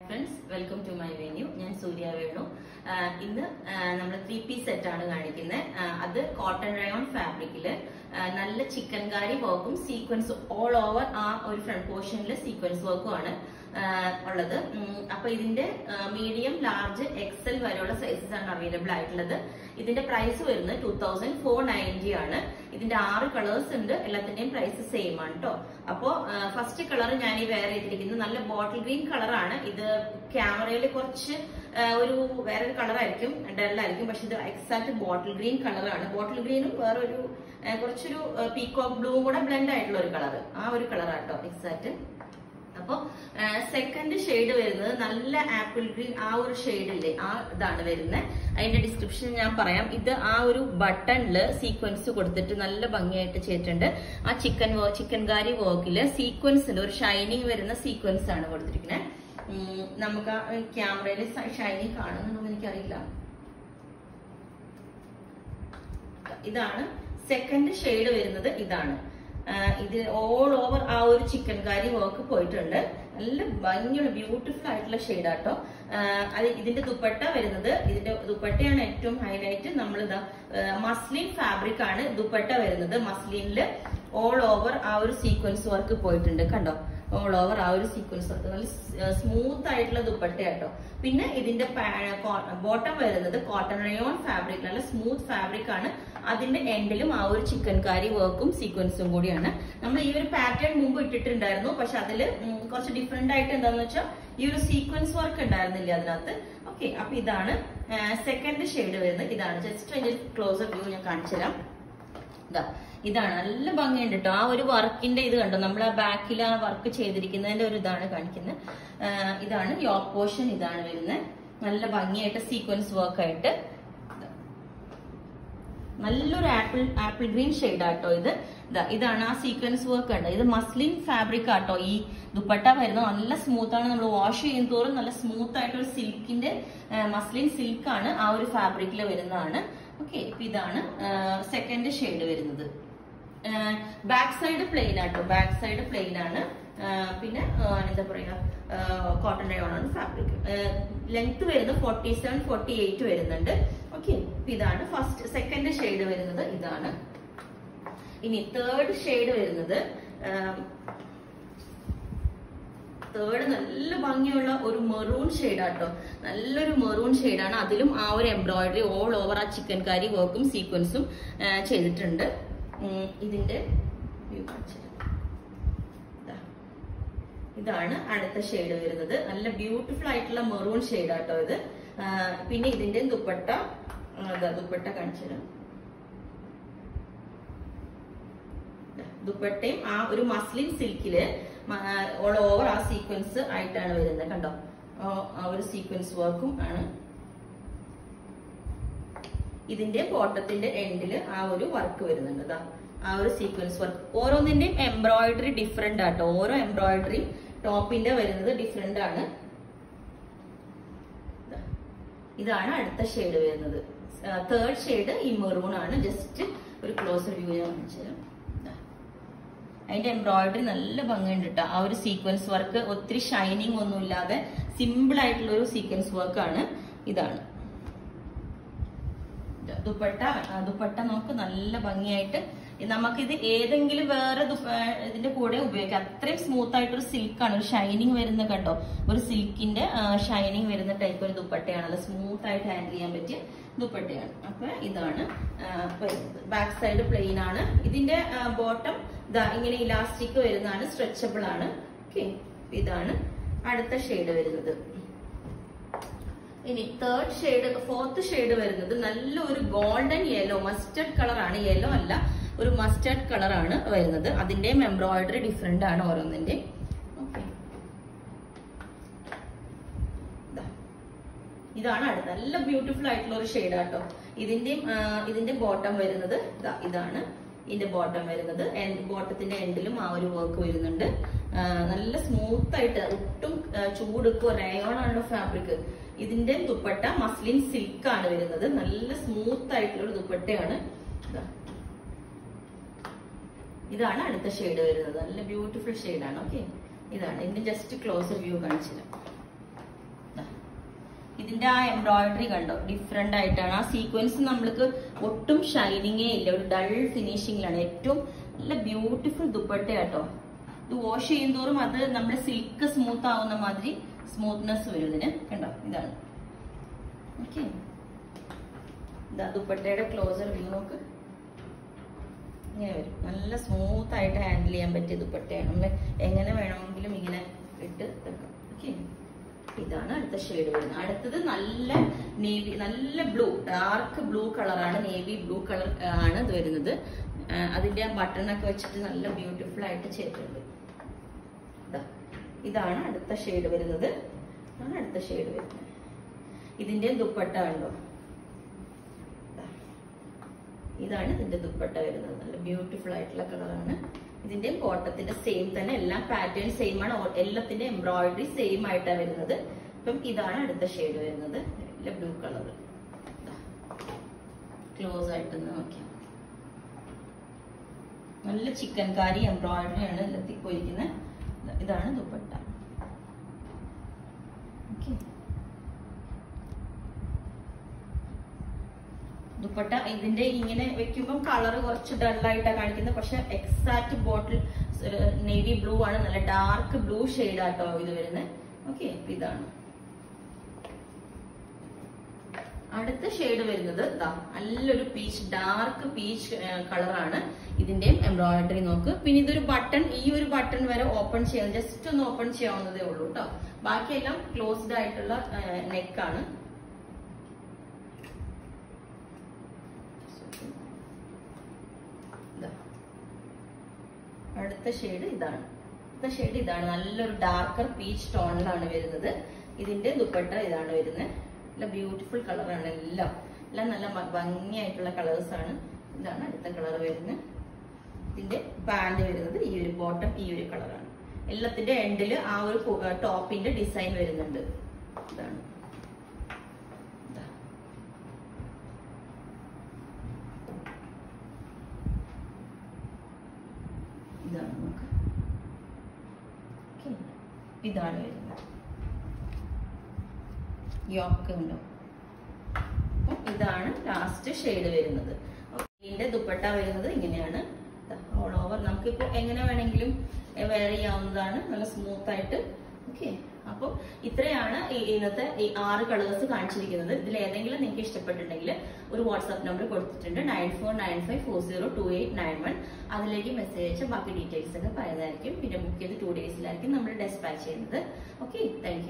Friends welcome to my venue ഞാൻ സൂര്യ വേണു. ഇന്ന് നമ്മൾ ത്രീ പീസ് സെറ്റ് ആണ് കാണിക്കുന്നത് അത് കോട്ടൺ റയോൺ ഫാബ്രിക്കിൽ നല്ല ചിക്കൻകാരി വർക്കും സീക്വൻസ് ഓൾ ഓവർ ആ ഒരു ഫ്രണ്ട് പോർഷനിലെ സീക്വൻസ് വർക്കും ആണ്. ഉള്ളത്. അപ്പൊ ഇതിന്റെ മീഡിയം ലാർജ് എക്സൽ വരെയുള്ള സൈസസ് ആണ് അവൈലബിൾ ആയിട്ടുള്ളത്. ഇതിന്റെ പ്രൈസ് വരുന്നത് ടൂ തൗസൻഡ് ഫോർ നയന്റി ആണ്. ഇതിന്റെ ആറ് കളേഴ്സ് ഉണ്ട്. എല്ലാത്തിന്റെയും പ്രൈസ് സെയിം ആണ് കേട്ടോ അപ്പോ ഫസ്റ്റ് കളർ ഞാൻ ഈ വെയർ ചെയ്തിരിക്കുന്നത് നല്ല ബോട്ടിൽ ഗ്രീൻ കളറാണ് ഇത് ക്യാമറയിൽ കുറച്ച് ഒരു വേറെ ഒരു വേറൊരു കളറായിരിക്കും ഡെല്ലായിരിക്കും പക്ഷെ ഇത് എക്സാക്ട് ബോട്ടിൽ ഗ്രീൻ കളറാണ് ബോട്ടിൽ ഗ്രീനും വേറൊരു കുറച്ചൊരു പീക്കോക്ക് ബ്ലൂ കൂടെ ബ്ലെൻഡ് ആയിട്ടുള്ള ഒരു കളർ ആ ഒരു കളറാട്ടോ എക്സാക്ട് അപ്പൊ സെക്കൻഡ് ഷെയ്ഡ് വരുന്നത് നല്ല ആപ്പിൾ ഗ്രീൻ ആ ഒരു ഷെയ്ഡില്ലേ ആ ഇതാണ് വരുന്നത് അതിന്റെ ഡിസ്ക്രിപ്ഷൻ ഞാൻ പറയാം. ഇത് ആ ഒരു ബട്ടണിൽ സീക്വൻസ് കൊടുത്തിട്ട് നല്ല ഭംഗിയായിട്ട് ചെയ്തിട്ടുണ്ട്. ആ ചിക്കൻ ചിക്കൻ കാരി സീക്വൻസ് ഉണ്ട് ഒരു ഷൈനിങ് വരുന്ന സീക്വൻസ് ആണ് കൊടുത്തിരിക്കുന്നത് നമുക്ക് ആ ക്യാമറയിൽ ഷൈനിങ് കാണുന്നുണ്ടോ എനിക്കറിയില്ല. ഇതാണ് സെക്കൻഡ് ഷെയ്ഡ് വരുന്നത് ഇതാണ്. ഇത് ഓൾ ഓവർ ആ ഒരു ചിക്കൻ കാരി വർക്ക് പോയിട്ടുണ്ട്. നല്ല ഭംഗിയുള്ള ബ്യൂട്ടിഫുൾ ആയിട്ടുള്ള ഷെയ്ഡാട്ടോ അത് ഇതിന്റെ ദുപ്പട്ട വരുന്നത് ഇതിന്റെ ദുപ്പട്ടയാണ് ഏറ്റവും ഹൈലൈറ്റ് നമ്മൾ മസ്ലിൻ ഫാബ്രിക് ആണ് ദുപ്പട്ട വരുന്നത്. മസ്ലിനിൽ ഓൾ ഓവർ ആ ഒരു സീക്വൻസ് വർക്ക് പോയിട്ടുണ്ട് കണ്ടോ? ഓൾ ഓവർ ആ ഒരു സീക്വൻസ് വർക്ക് നല്ല സ്മൂത്ത് ആയിട്ടുള്ള ദുപ്പട്ട ദുപ്പട്ടയാട്ടോ. പിന്നെ ഇതിന്റെ ബോട്ടം വരുന്നത് കോട്ടൺ റയോൺ ഫാബ്രിക് നല്ല സ്മൂത്ത് ഫാബ്രിക് ആണ്. അതിന്റെ എൻഡിലും ആ ഒരു ചിക്കൻ കാരി വർക്കും സീക്വൻസും കൂടിയാണ്. നമ്മൾ ഈ ഒരു പാറ്റേൺ മുമ്പ് ഇട്ടിട്ടുണ്ടായിരുന്നു. പക്ഷെ അതിൽ കുറച്ച് ഡിഫറെന്റ് ആയിട്ട് എന്താന്ന് വെച്ചാൽ ഈ ഒരു സീക്വൻസ് വർക്ക് ഉണ്ടായിരുന്നില്ല അതിനകത്ത്. ഓക്കെ അപ്പൊ ഇതാണ് സെക്കൻഡ് ഷെയ്ഡ് വരുന്നത്. ഇതാണ്. ജസ്റ്റ് അതിന്റെ ക്ലോസർ വ്യൂ ഞാൻ കാണിച്ചു തരാം. ഇതാ ഇതാണ്. നല്ല ഭംഗിയുണ്ട് കേട്ടോ ആ ഒരു വർക്കിന്റെ ഇത് കണ്ടോ? നമ്മൾ ആ ബാക്കിൽ ആ വർക്ക് ചെയ്തിരിക്കുന്നതിന്റെ ഒരു ഇതാണ് കാണിക്കുന്നത് ഇതാണ്. യോക്ക് പോർഷൻ ഇതാണ് വരുന്നത് നല്ല ഭംഗിയായിട്ട് സീക്വൻസ് വർക്ക് ആയിട്ട്. നല്ലൊരു ആപ്പിൾ ആപ്പിൾ ഗ്രീൻ ഷെയ്ഡ് ആട്ടോ ഇത്. ഇതാ ഇതാണ് ആ സീക്വൻസ് വർക്ക് ഉണ്ട് ഇത് മസ്ലിൻ ഫാബ്രിക് ആട്ടോ ഈ ദുപ്പട്ട വരുന്നത്. നല്ല സ്മൂത്ത് ആണ്. നമ്മൾ വാഷ് ചെയ്യും തോറും നല്ല സ്മൂത്ത് ആയിട്ടൊരു സിൽക്കിന്റെ മസ്ലിൻ സിൽക്ക് ആണ് ആ ഒരു ഫാബ്രിക്കിൽ വരുന്നതാണ്. ഓക്കെ ഇതാണ് സെക്കൻഡ് ഷെയ്ഡ് വരുന്നത്. ബാക്ക് സൈഡ് പ്ലെയിൻ ആട്ടോ. ബാക്ക് സൈഡ് പ്ലെയിൻ ആണ്. പിന്നെ എന്താ പറയാ കോട്ടൺ ഡയോണാണ് ഫാബ്രിക് ലെങ്ത് വരുന്നത് ഫോർട്ടി സെവൻ ഫോർട്ടി എയ്റ്റ് വരുന്നുണ്ട്. ഓക്കെ ഇതാണ് ഫസ്റ്റ് സെക്കൻഡ് ഷെയ്ഡ് വരുന്നത് ഇതാണ്. ഇനി തേർഡ് ഷെയ്ഡ് വരുന്നത് തേർഡ് നല്ല ഭംഗിയുള്ള ഒരു മെറൂൺ ഷെയ്ഡാട്ടോ നല്ലൊരു മെറൂൺ ഷെയ്ഡാണ് അതിലും ആ ഒരു എംബ്രോയിഡറി ഓൾ ഓവർ ആ ചിക്കൻ കാരി വർക്കും സീക്വൻസും ചെയ്തിട്ടുണ്ട്. ഇതിന്റെ. ഇതാണ് അടുത്ത ഷെയ്ഡ് വരുന്നത്. നല്ല ബ്യൂട്ടിഫുൾ ആയിട്ടുള്ള മെറൂൺ ഷെയ്ഡാട്ടോ ഇത്. പിന്നെ ഇതിന്റെ ദുപ്പട്ട ദുപ്പട്ട കാണിച്ചു തരാം ദുപ്പട്ടയും ആ ഒരു മസ്ലിൻ സിൽക്കിൽ ഓൾ ഓവർ ആ സീക്വൻസ് ആയിട്ടാണ് വരുന്നത് കണ്ടോ? ആ ഒരു സീക്വൻസ് വർക്കും ആണ്. ഇതിന്റെ ബോട്ടത്തിന്റെ എൻഡിൽ ആ ഒരു വർക്ക് വരുന്നുണ്ട് ആ ഒരു സീക്വൻസ് വർക്ക് ഓരോന്നിന്റെയും എംബ്രോയിഡറി ഡിഫറെന്റ് ആട്ടോ. ഓരോ എംബ്രോയിഡറി ടോപ്പിന്റെ വരുന്നത് ഡിഫറെന്റ് ആണ്. ഇതാണ് അടുത്ത ഷെയ്ഡ് വരുന്നത്. തേർഡ് ഷെയ്ഡ് ഈ മെറൂൺ ആണ്. ജസ്റ്റ് ഒരു ക്ലോസർ വ്യൂ ഞാൻ കാണിച്ചു തരാം. അതിന്റെ എംബ്രോയിഡറി നല്ല ഭംഗിയുണ്ട് കേട്ടോ ആ ഒരു സീക്വൻസ് വർക്ക് ഒത്തിരി ഷൈനിങ് ഒന്നും ഇല്ലാതെ സിമ്പിൾ ആയിട്ടുള്ള ഒരു സീക്വൻസ് വർക്ക് ആണ് ഇതാണ്. ദുപ്പട്ട ദുപ്പട്ട നമുക്ക് നല്ല ഭംഗിയായിട്ട് നമുക്കിത് ഏതെങ്കിലും വേറെ ഇതിന്റെ കൂടെ ഉപയോഗിക്കാം. അത്രയും സ്മൂത്ത് ആയിട്ട് ഒരു സിൽക്കാണ് ഒരു ഷൈനിങ് വരുന്ന കണ്ടോ? ഒരു സിൽക്കിന്റെ ഷൈനിങ് വരുന്ന ടൈപ്പ് ഒരു ദുപ്പട്ടയാണ് സ്മൂത്ത് ആയിട്ട് ഹാൻഡിൽ ചെയ്യാൻ പറ്റിയ ദുപ്പട്ടയാണ്. അപ്പൊ ഇതാണ് ബാക്ക് സൈഡ് പ്ലെയിൻ ആണ്. ഇതിന്റെ ബോട്ടം ഇങ്ങനെ ഇലാസ്റ്റിക് വരുന്നതാണ് സ്ട്രെച്ചബിൾ ആണ്. ഓക്കെ ഇതാണ് അടുത്ത ഷെയ്ഡ് വരുന്നത്. ഇനി തേർഡ് ഷെയ്ഡ് ഫോർത്ത് ഷെയ്ഡ് വരുന്നത് നല്ല ഒരു ഗോൾഡൻ യെല്ലോ മസ്റ്റർഡ് കളർ ആണ്. യെല്ലോ അല്ല ഒരു മസ്റ്റേർഡ് കളർ ആണ് വരുന്നത്. അതിന്റെയും എംബ്രോയിഡറി ഡിഫറെന്റ് ആണ് ഓരോന്നിന്റെയും ഓക്കെ ഇതാണ് അടുത്ത. നല്ല ബ്യൂട്ടിഫുൾ ആയിട്ടുള്ള ഒരു ഷെയ്ഡ് ആട്ടോ. ഇതിന്റെയും ആ, ഇതിന്റെ ബോട്ടം വരുന്നത് ഇതാണ്. ഇതിന്റെ ബോട്ടം വരുന്നത്. ബോട്ടത്തിന്റെ എൻഡിലും ആ ഒരു വർക്ക് വരുന്നുണ്ട്. നല്ല സ്മൂത്ത് ആയിട്ട് ഒട്ടും ചൂടുക്കോ റയോൺ ആണല്ലോ ഫാബ്രിക് ഇതിന്റെ ദുപ്പട്ട മസ്ലിൻ സിൽക്ക് ആണ് വരുന്നത്. നല്ല സ്മൂത്ത് ആയിട്ടുള്ള ഒരു ദുപ്പട്ടയാണ്. ഇതാണ് അടുത്ത ഷെയ്ഡ് വരുന്നത്. നല്ല ബ്യൂട്ടിഫുൾ ഷെയ്ഡാണ് ഓക്കെ ഇതാണ്. ഇതിന്റെ ജസ്റ്റ് ക്ലോസർ വ്യൂ കാണിച്ചു ഇതിന്റെ ആ എംബ്രോയിഡറി കണ്ടോ? ഡിഫറെന്റ് ആയിട്ടാണ്. ആ സീക്വൻസ് നമ്മൾക്ക് ഒട്ടും ഷൈനിങ്ങേ ഇല്ല. ഒരു ഡൾ ഫിനിഷിങ്ങിലാണ് ഏറ്റവും നല്ല ബ്യൂട്ടിഫുൾ ദുപ്പട്ട കേട്ടോ. ഇത് വാഷ് ചെയ്യുന്തോറും അത് നമ്മുടെ സിൽക്ക് സ്മൂത്ത് ആവുന്ന മാതിരി സ്മൂത്ത്നെസ് വരും ഇതിന്. കണ്ടോ? ഇതാണ്. ഓക്കെ ദുപ്പട്ടയുടെ ക്ലോസർ വ്യൂ നോക്ക്. ഇങ്ങനെ വരും. നല്ല സ്മൂത്ത് ആയിട്ട് ഹാൻഡിൽ ചെയ്യാൻ പറ്റിയ ദുപ്പട്ടയാണ് നമ്മൾ എങ്ങനെ വേണമെങ്കിലും ഇങ്ങനെ ഇട്ട് വെക്കാം. ഓക്കെ ഇതാണ് അടുത്ത ഷെയ്ഡ് വരുന്നത്. അടുത്തത് നല്ല നേവി നല്ല ബ്ലൂ ഡാർക്ക് ബ്ലൂ കളറാണ് നേവി ബ്ലൂ കളർ ആണ് ഇത് വരുന്നത്. അതിന്റെ ആ ബട്ടൺ ഒക്കെ വെച്ചിട്ട് നല്ല ബ്യൂട്ടിഫുൾ ആയിട്ട് ചെയ്തിട്ടുണ്ട് ഇതാ. ഇതാണ് അടുത്ത ഷെയ്ഡ് വരുന്നത്. ഇതാണ് അടുത്ത ഷെയ്ഡ് വരുന്നത്. ഇതിന്റെ ദുപ്പട്ട കണ്ടോ. ഇതാണ് ഇതിന്റെ ദുപ്പട്ട വരുന്നത്. നല്ല ബ്യൂട്ടിഫുൾ ആയിട്ടുള്ള കളറാണ് ഇതിന്റെ കോട്ടത്തിന്റെ സെയിം തന്നെ എല്ലാം പാറ്റേൺ സെയിം ആണ്. എല്ലാത്തിന്റെ എംബ്രോയിഡറി സെയിം ആയിട്ടാണ് വരുന്നത്. അപ്പം ഇതാണ് അടുത്ത ഷെയ്ഡ് വരുന്നത്. നല്ല ബ്ലൂ കളർ ക്ലോസ് ആയിട്ട് നോക്കിയാൽ നല്ല ചിക്കൻകാരി എംബ്രോയിഡറി ആണ് പോയിരിക്കുന്നത് ഇതാണ് ദുപ്പട്ട. ഓക്കെ ദുപ്പട്ട ഇതിന്റെ ഇങ്ങനെ വെക്കുമ്പോൾ കളർ കുറച്ച് ഡള്ളായിട്ടാണ് കാണിക്കുന്നത്. പക്ഷെ എക്സാക്ട് ബോട്ടിൽ നേവി ബ്ലൂ ആണ്. നല്ല ഡാർക്ക് ബ്ലൂ ഷെയ്ഡ് ആട്ടോ ഇത് വരുന്നത് ഓക്കെ ഇതാണ്. അടുത്ത ഷെയ്ഡ് വരുന്നത് നല്ലൊരു പീച്ച് ഡാർക്ക് പീച്ച് കളറാണ് ഇതിന്റെയും എംബ്രോയിഡറി നോക്ക്. പിന്നെ ഇതൊരു ബട്ടൺ ഈ ഒരു ബട്ടൺ വരെ ഓപ്പൺ ചെയ്യാൻ ജസ്റ്റ് ഒന്ന് ഓപ്പൺ ചെയ്യാവുന്നതേ ഉള്ളൂ കേട്ടോ ബാക്കിയെല്ലാം ക്ലോസ്ഡ് ആയിട്ടുള്ള നെക്കാണ് ഇതാ. അടുത്ത ഷെയ്ഡ് ഇതാണ്. അടുത്ത ഷെയ്ഡ് ഇതാണ്. നല്ലൊരു ഡാർക്കർ പീച്ച് ടോണിലാണ് വരുന്നത്. ഇതിന്റെ ദുപ്പട്ട ഇതാണ് വരുന്നത്. നല്ല ബ്യൂട്ടിഫുൾ കളറാണ് എല്ലാം. എല്ലാം നല്ല ഭംഗിയായിട്ടുള്ള കളേഴ്സ് ആണ്. ഇതാണ് അടുത്ത കളർ വരുന്നത്. ഇതിന്റെ പാന്റ് വരുന്നത് ഈ ഒരു ബോട്ടം ഈ ഒരു കളറാണ് എല്ലാത്തിന്റെ എൻഡിൽ ആ ഒരു ടോപ്പിന്റെ ഡിസൈൻ വരുന്നുണ്ട്. ഇതാണ് ഇതാ. ഇതാണ് നമുക്ക് Okay. ഇതാണ് വരുന്നത്. യോക്ക് ഉണ്ടോ? ഇതാണ് ലാസ്റ്റ് ഷെയ്ഡ് വരുന്നത്. ഇതിന്റെ ദുപ്പട്ട വരുന്നത് ഇങ്ങനെയാണ്. ഓൾ ഓവർ നമുക്കിപ്പോ എങ്ങനെ വേണമെങ്കിലും വെയർ ചെയ്യാവുന്നതാണ്. നല്ല സ്മൂത്ത് ആയിട്ട്. ഓക്കെ അപ്പോൾ ഇത്രയാണ് ഇന്നത്തെ ഈ ആറ് കളേഴ്സ് കാണിച്ചിരിക്കുന്നത്. ഇതിൽ ഏതെങ്കിലും നിങ്ങൾക്ക് ഇഷ്ടപ്പെട്ടിട്ടുണ്ടെങ്കിൽ ഒരു വാട്സാപ്പ് നമ്പർ കൊടുത്തിട്ടുണ്ട്. Nine four nine five four zero two eight nine one. അതിലേക്ക് മെസ്സേജ് അയച്ച് ബാക്കി ഡീറ്റെയിൽസ് ഒക്കെ പറയുന്നതായിരിക്കും പിന്നെ ബുക്ക് ചെയ്ത് ടു ഡേയ്സിലായിരിക്കും നമ്മൾ ഡെസ്പാച്ച് ചെയ്യുന്നത്. Okay thank